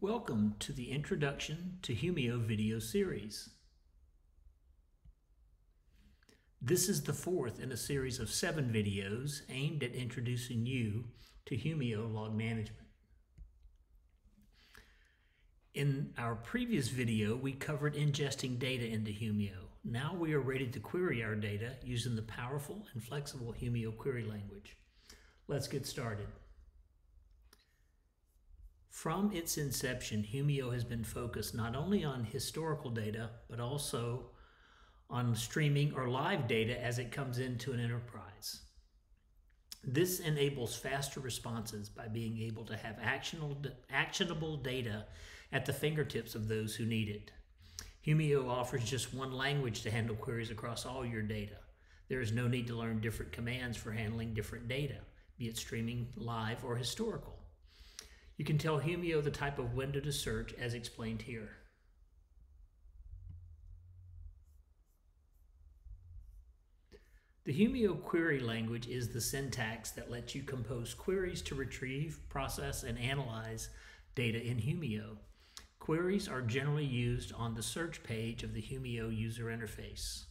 Welcome to the Introduction to Humio video series. This is the fourth in a series of seven videos aimed at introducing you to Humio log management. In our previous video, we covered ingesting data into Humio. Now we are ready to query our data using the powerful and flexible Humio query language. Let's get started. From its inception, Humio has been focused not only on historical data, but also on streaming or live data as it comes into an enterprise. This enables faster responses by being able to have actionable data at the fingertips of those who need it. Humio offers just one language to handle queries across all your data. There is no need to learn different commands for handling different data, be it streaming, live, or historical. You can tell Humio the type of window to search as explained here. The Humio query language is the syntax that lets you compose queries to retrieve, process, and analyze data in Humio. Queries are generally used on the search page of the Humio user interface.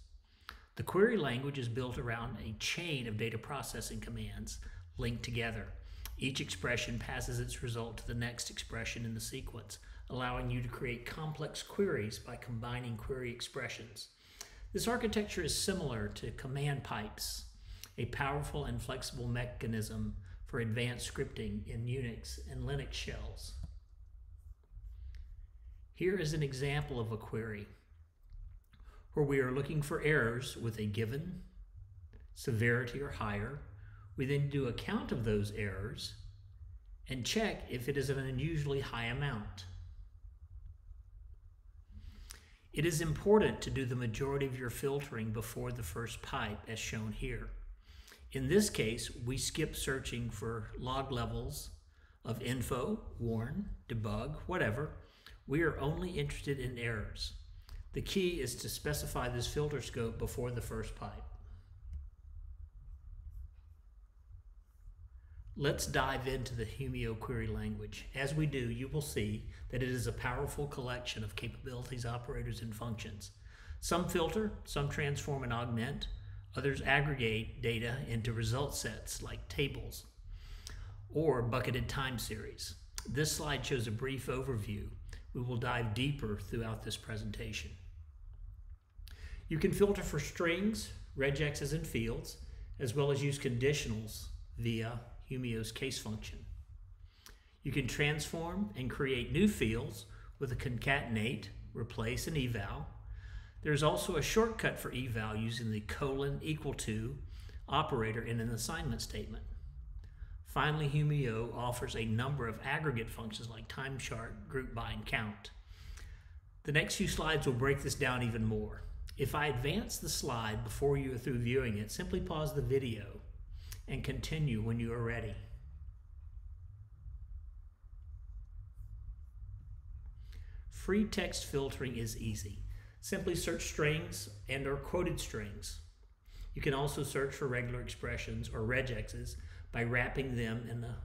The query language is built around a chain of data processing commands linked together. Each expression passes its result to the next expression in the sequence, allowing you to create complex queries by combining query expressions. This architecture is similar to command pipes, a powerful and flexible mechanism for advanced scripting in Unix and Linux shells. Here is an example of a query where we are looking for errors with a given severity or higher we then do a count of those errors and check if it is an unusually high amount. It is important to do the majority of your filtering before the first pipe as shown here. In this case, we skip searching for log levels of info, warn, debug, whatever. We are only interested in errors. The key is to specify this filter scope before the first pipe. Let's dive into the Humio query language. As we do, you will see that it is a powerful collection of capabilities, operators, and functions. Some filter, some transform and augment, others aggregate data into result sets like tables or bucketed time series. This slide shows a brief overview. We will dive deeper throughout this presentation. You can filter for strings, regexes, and fields, as well as use conditionals via Humio's case function. You can transform and create new fields with a concatenate, replace, and eval. There's also a shortcut for eval using the colon equal to operator in an assignment statement. Finally, Humio offers a number of aggregate functions like time chart, group by, and count. The next few slides will break this down even more. If I advance the slide before you are through viewing it, simply pause the video and continue when you are ready. Free text filtering is easy. Simply search strings and or quoted strings. You can also search for regular expressions or regexes by wrapping them in the,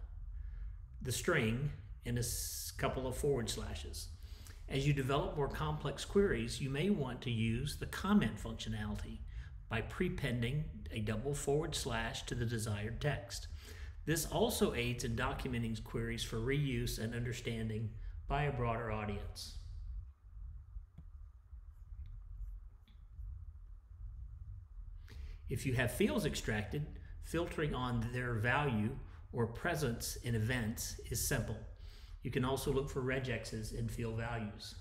the string in a couple of forward slashes. As you develop more complex queries, you may want to use the comment functionality by prepending a double forward slash to the desired text. This also aids in documenting queries for reuse and understanding by a broader audience. If you have fields extracted, filtering on their value or presence in events is simple. You can also look for regexes in field values.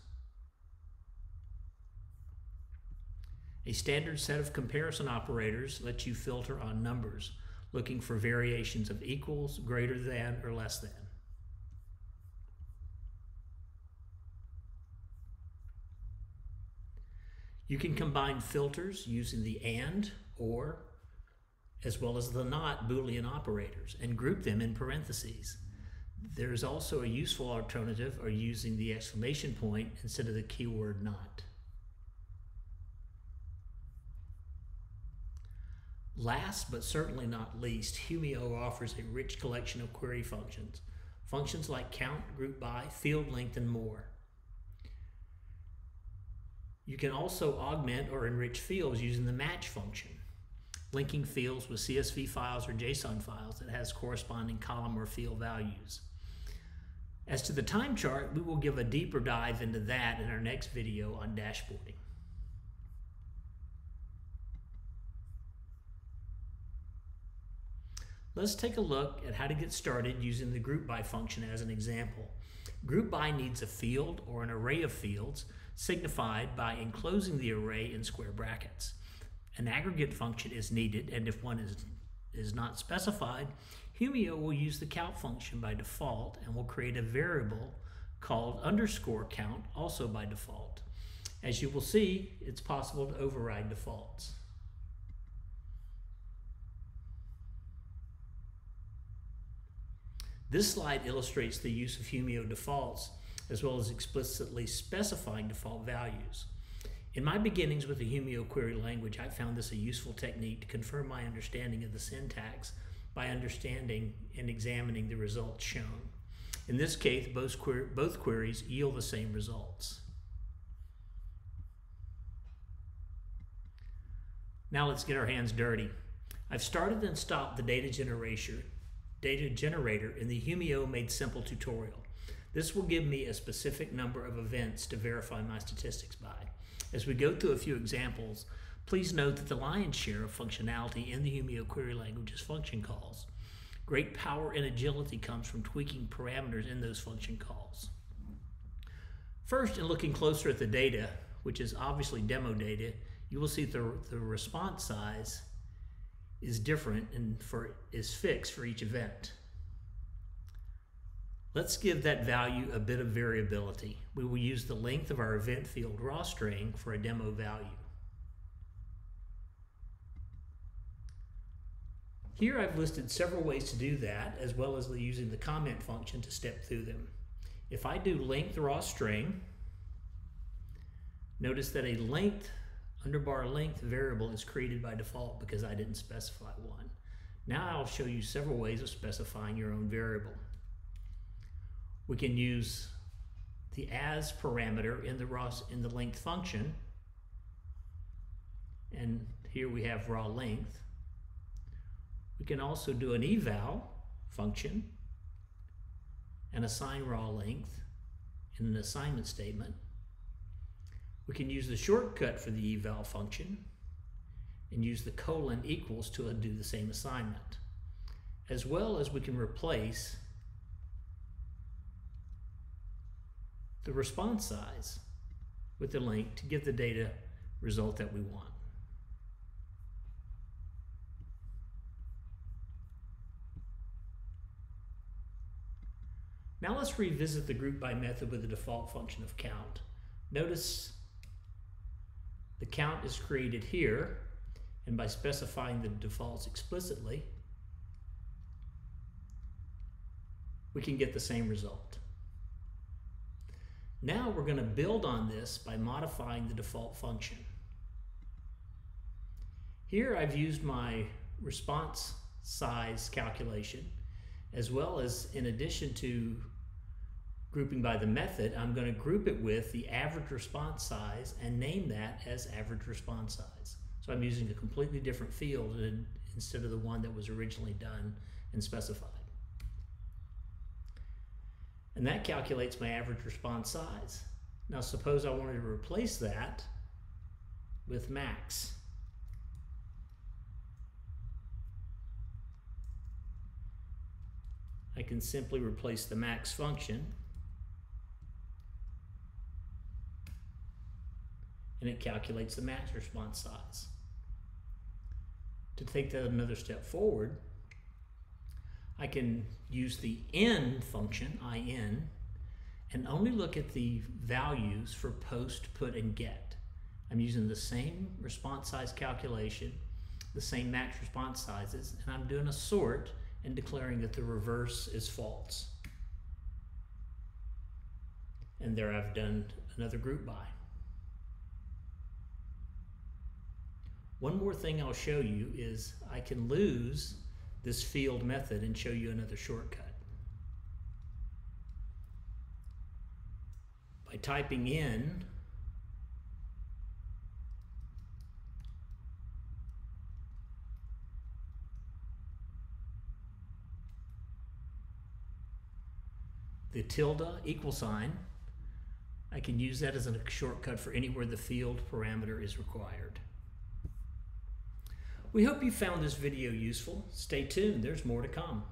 A standard set of comparison operators lets you filter on numbers, looking for variations of equals, greater than, or less than. You can combine filters using the AND, OR, as well as the NOT Boolean operators and group them in parentheses. There's also a useful alternative of using the exclamation point instead of the keyword NOT. Last but certainly not least, Humio offers a rich collection of query functions. functions like count, group by, field length, and more. You can also augment or enrich fields using the match function, linking fields with CSV files or JSON files that has corresponding column or field values. As to the time chart, we will give a deeper dive into that in our next video on dashboarding. Let's take a look at how to get started using the group by function as an example. Group by needs a field or an array of fields signified by enclosing the array in square brackets. An aggregate function is needed, and if one is, is not specified, Humio will use the count function by default and will create a variable called underscore count also by default. As you will see, it's possible to override defaults. This slide illustrates the use of Humio defaults as well as explicitly specifying default values. In my beginnings with the Humio query language, I found this a useful technique to confirm my understanding of the syntax by understanding and examining the results shown. In this case, both, quer both queries yield the same results. Now let's get our hands dirty. I've started and stopped the data generation data generator in the Humio Made Simple tutorial. This will give me a specific number of events to verify my statistics by. As we go through a few examples, please note that the lion's share of functionality in the Humio query language is function calls. Great power and agility comes from tweaking parameters in those function calls. First, in looking closer at the data, which is obviously demo data, you will see the, the response size is different and for is fixed for each event. Let's give that value a bit of variability. We will use the length of our event field raw string for a demo value. Here I've listed several ways to do that, as well as using the comment function to step through them. If I do length raw string, notice that a length Underbar length variable is created by default because I didn't specify one. Now I'll show you several ways of specifying your own variable. We can use the as parameter in the raw in the length function. And here we have raw length. We can also do an eval function and assign raw length in an assignment statement. We can use the shortcut for the eval function and use the colon equals to do the same assignment. As well as we can replace the response size with the link to get the data result that we want. Now let's revisit the group by method with the default function of count. Notice the count is created here, and by specifying the defaults explicitly, we can get the same result. Now we're going to build on this by modifying the default function. Here I've used my response size calculation as well as in addition to grouping by the method, I'm going to group it with the average response size and name that as average response size. So I'm using a completely different field instead of the one that was originally done and specified. And that calculates my average response size. Now suppose I wanted to replace that with max. I can simply replace the max function and it calculates the max response size. To take that another step forward, I can use the in function, in, and only look at the values for post, put, and get. I'm using the same response size calculation, the same match response sizes, and I'm doing a sort and declaring that the reverse is false. And there I've done another group by. One more thing I'll show you is I can lose this field method and show you another shortcut. by typing in the tilde equal sign. I can use that as a shortcut for anywhere the field parameter is required. We hope you found this video useful. Stay tuned, there's more to come.